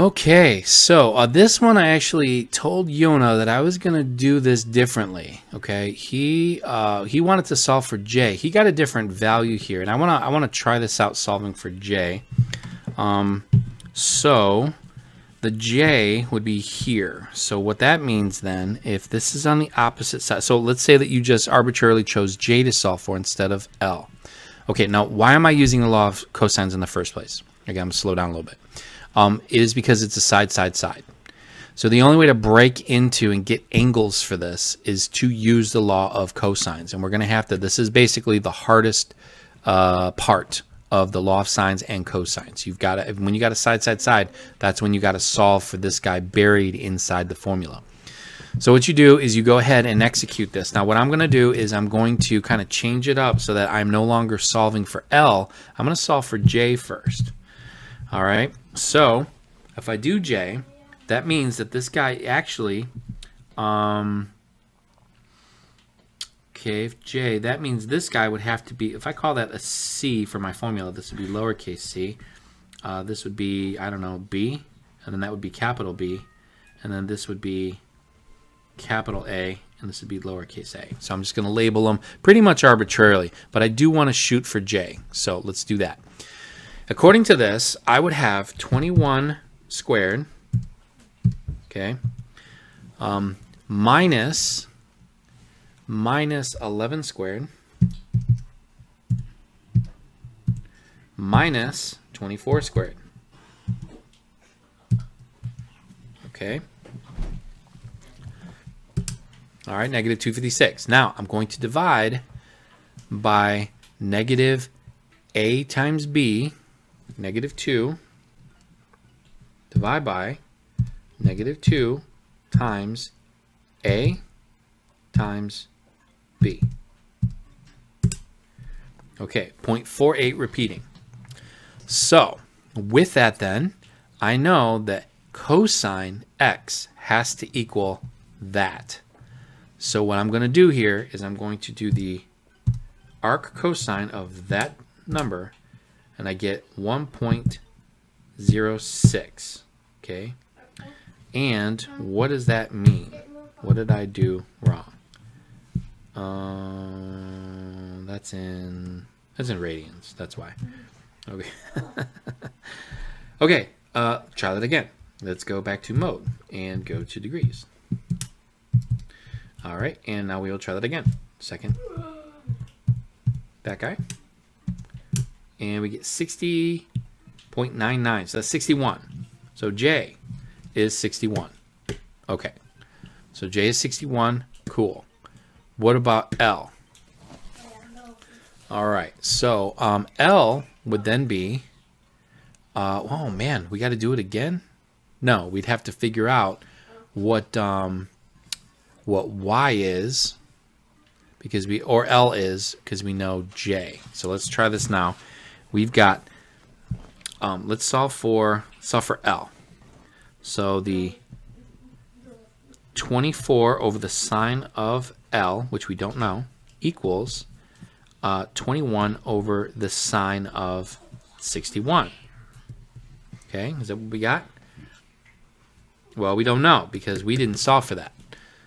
Okay, so uh, this one I actually told Yona that I was gonna do this differently. Okay, he uh, he wanted to solve for J. He got a different value here, and I wanna I wanna try this out solving for J. Um, so the J would be here. So what that means then, if this is on the opposite side, so let's say that you just arbitrarily chose J to solve for instead of L. Okay, now why am I using the law of cosines in the first place? Again, I'm gonna slow down a little bit um, is because it's a side, side, side. So the only way to break into and get angles for this is to use the law of cosines. And we're going to have to, this is basically the hardest uh, part of the law of sines and cosines. You've got to, when you got a side, side, side, that's when you got to solve for this guy buried inside the formula. So what you do is you go ahead and execute this. Now what I'm going to do is I'm going to kind of change it up so that I'm no longer solving for L. I'm going to solve for J first. All right. So if I do J, that means that this guy actually, um, okay, if J, that means this guy would have to be, if I call that a C for my formula, this would be lowercase c. Uh, this would be, I don't know, B, and then that would be capital B, and then this would be capital A, and this would be lowercase a. So I'm just going to label them pretty much arbitrarily, but I do want to shoot for J, so let's do that. According to this, I would have 21 squared, okay, um, minus, minus 11 squared, minus 24 squared. Okay. All right, negative 256. Now, I'm going to divide by negative a times b negative 2 divide by negative 2 times A times B. Okay, 0.48 repeating. So, with that then, I know that cosine x has to equal that. So what I'm going to do here is I'm going to do the arc cosine of that number and I get 1.06. Okay. And what does that mean? What did I do wrong? Uh, that's in that's in radians. That's why. Okay. okay. Uh, try that again. Let's go back to mode and go to degrees. All right, and now we will try that again. Second. That guy and we get 60.99. So that's 61. So J is 61. Okay. So J is 61. Cool. What about L? All right. So um, L would then be, uh, oh man, we got to do it again? No, we'd have to figure out what um, what Y is because we or L is because we know J. So let's try this now we've got, um, let's solve for, solve for L. So the 24 over the sine of L, which we don't know, equals uh, 21 over the sine of 61. Okay, is that what we got? Well, we don't know because we didn't solve for that.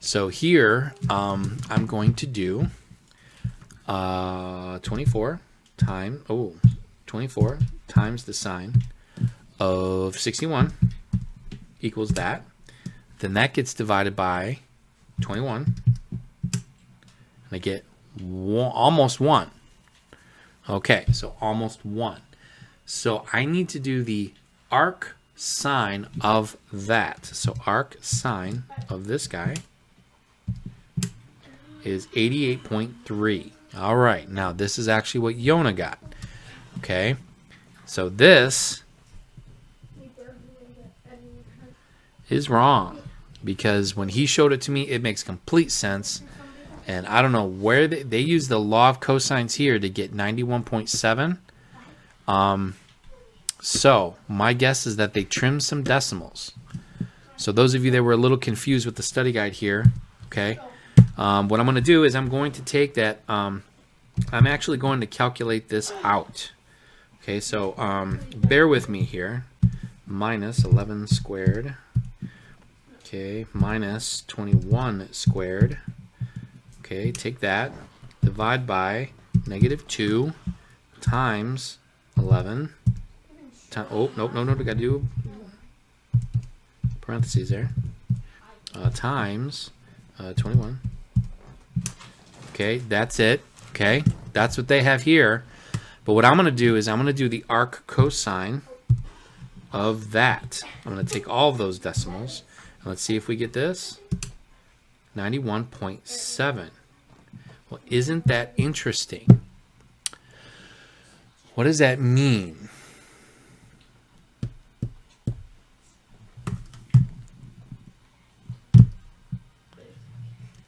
So here, um, I'm going to do uh, 24 times, oh, 24 times the sine of 61 equals that. Then that gets divided by 21. And I get one, almost 1. Okay, so almost 1. So I need to do the arc sine of that. So arc sine of this guy is 88.3. All right, now this is actually what Yona got. Okay, so this is wrong because when he showed it to me, it makes complete sense. And I don't know where they, they use the law of cosines here to get 91.7. Um, so my guess is that they trimmed some decimals. So those of you that were a little confused with the study guide here, okay, um, what I'm going to do is I'm going to take that, um, I'm actually going to calculate this out. Okay, so um, bear with me here. minus 11 squared. Okay, minus 21 squared. Okay, take that, divide by negative 2 times 11. oh, nope, no, no, we got to do parentheses there. Uh, times uh, 21. Okay, that's it. Okay, that's what they have here. But what I'm going to do is I'm going to do the arc cosine of that. I'm going to take all of those decimals. And let's see if we get this. 91.7. Well, isn't that interesting? What does that mean?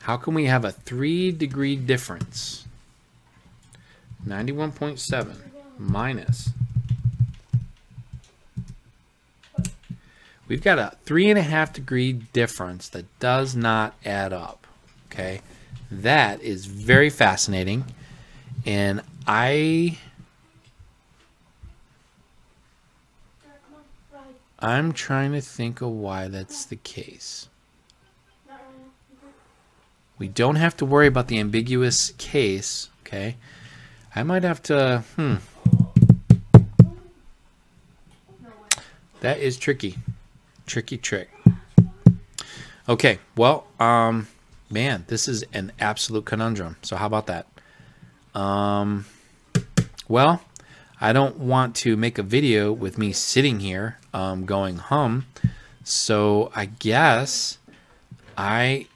How can we have a three degree difference? 91.7 minus. We've got a three and a half degree difference that does not add up. Okay. That is very fascinating. And I I'm trying to think of why that's the case. We don't have to worry about the ambiguous case, okay? I might have to, hmm. That is tricky. Tricky trick. Okay, well, um, man, this is an absolute conundrum. So how about that? Um, well, I don't want to make a video with me sitting here um, going hum. So I guess I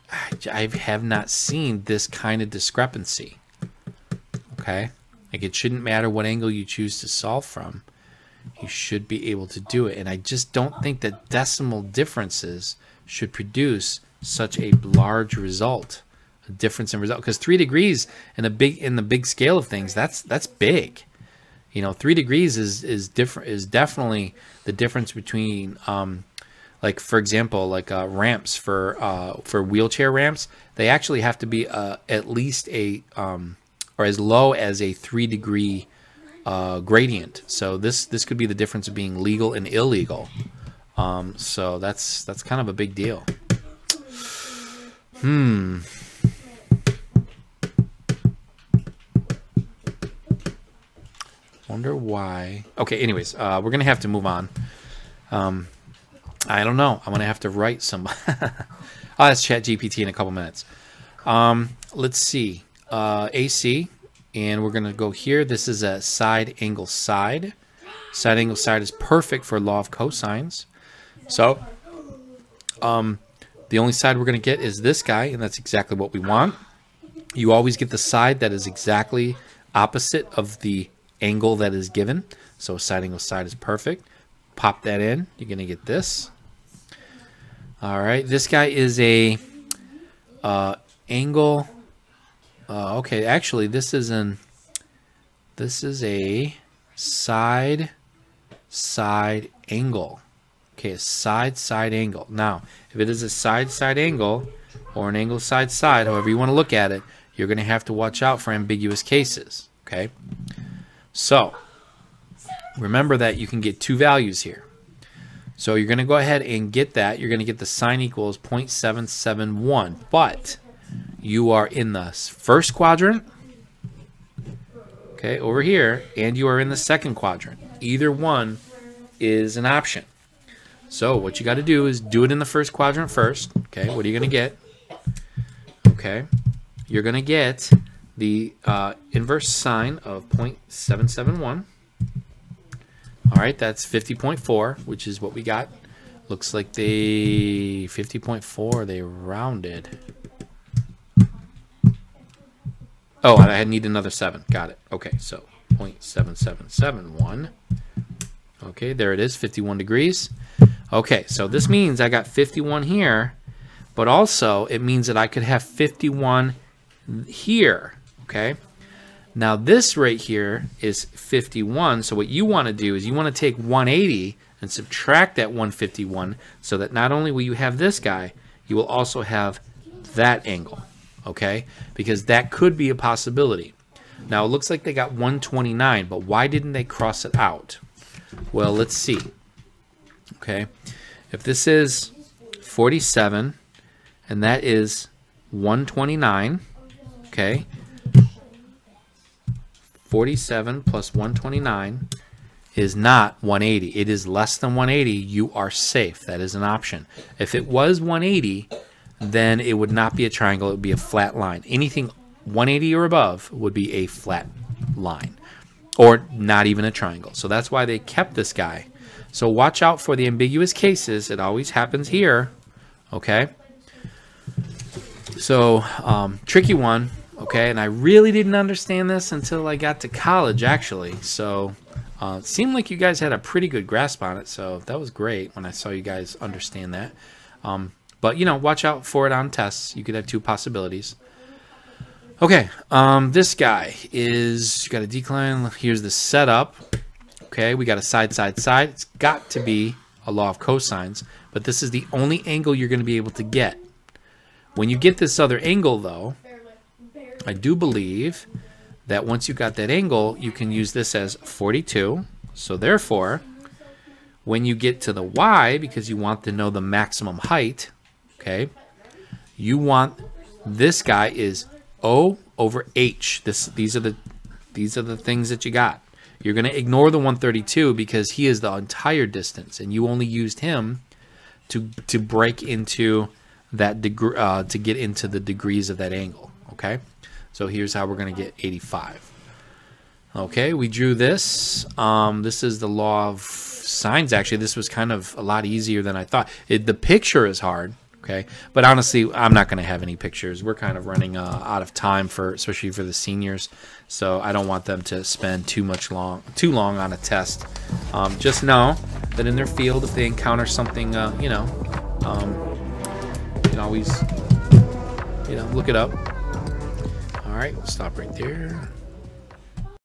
I have not seen this kind of discrepancy. Okay? Like it shouldn't matter what angle you choose to solve from. You should be able to do it. And I just don't think that decimal differences should produce such a large result. A difference in result. Because three degrees in a big in the big scale of things, that's that's big. You know, three degrees is is different is definitely the difference between um, like for example like uh, ramps for uh, for wheelchair ramps they actually have to be uh, at least a um, or as low as a three degree uh, gradient so this this could be the difference of being legal and illegal um, so that's that's kind of a big deal hmm wonder why okay anyways uh, we're gonna have to move on um, I don't know. I'm gonna have to write some. I'll ask Chat GPT in a couple minutes. Um, let's see. Uh, AC, and we're gonna go here. This is a side angle side. Side angle side is perfect for law of cosines. So, um, the only side we're gonna get is this guy, and that's exactly what we want. You always get the side that is exactly opposite of the angle that is given. So side angle side is perfect pop that in. You're going to get this. All right, this guy is a uh, angle. Uh, okay, actually, this is an this is a side side angle. Okay, a side side angle. Now, if it is a side side angle or an angle side side, however you want to look at it, you're going to have to watch out for ambiguous cases. Okay, so remember that you can get two values here. So you're going to go ahead and get that. You're going to get the sine equals 0.771. But you are in the first quadrant, okay, over here, and you are in the second quadrant. Either one is an option. So what you got to do is do it in the first quadrant first. Okay, what are you going to get? Okay, you're going to get the uh, inverse sine of 0.771. All right, that's 50.4, which is what we got. Looks like they 50.4, they rounded. Oh, I need another 7. Got it. Okay, so 0.7771. Okay, there it is, 51 degrees. Okay, so this means I got 51 here, but also it means that I could have 51 here. Okay, now this right here is 51. So what you want to do is you want to take 180 and subtract that 151 so that not only will you have this guy, you will also have that angle. Okay? Because that could be a possibility. Now it looks like they got 129, but why didn't they cross it out? Well, let's see. Okay. If this is 47 and that is 129, okay, 47 plus 129 is not 180. It is less than 180. You are safe. That is an option. If it was 180, then it would not be a triangle. It would be a flat line. Anything 180 or above would be a flat line or not even a triangle. So that's why they kept this guy. So watch out for the ambiguous cases. It always happens here. Okay. So um, tricky one. Okay. And I really didn't understand this until I got to college, actually. So uh, it seemed like you guys had a pretty good grasp on it. So that was great when I saw you guys understand that. Um, but, you know, watch out for it on tests. You could have two possibilities. Okay, um, this guy is got a decline. Here's the setup. Okay, we got a side, side, side. It's got to be a law of cosines, but this is the only angle you're going to be able to get. When you get this other angle, though, I do believe that once you got that angle, you can use this as 42. So therefore, when you get to the y, because you want to know the maximum height, okay, you want this guy is O over H. This these are the these are the things that you got. You're going to ignore the 132 because he is the entire distance, and you only used him to to break into that degree uh, to get into the degrees of that angle. Okay, so here's how we're going to get 85. Okay, we drew this. Um, this is the law of sines. Actually, this was kind of a lot easier than I thought. It, the picture is hard Okay, but honestly, I'm not going to have any pictures. We're kind of running uh, out of time for, especially for the seniors. So I don't want them to spend too much long, too long on a test. Um, just know that in their field, if they encounter something, uh, you know, um, you can always, you know, look it up. All right, we'll stop right there.